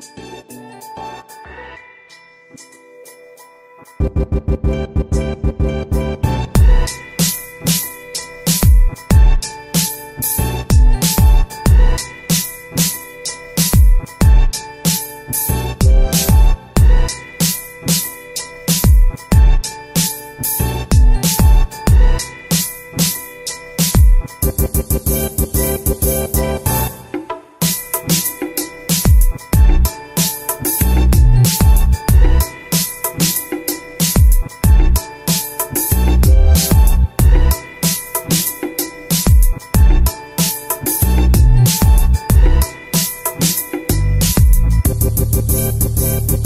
you Thank you.